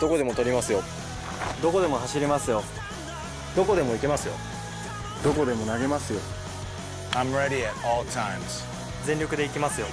どこでも取りますよ。どこでも走りますよ。どこでも行けますよ。どこでも投げますよ。I'm ready at all times. 全力で行きますよ。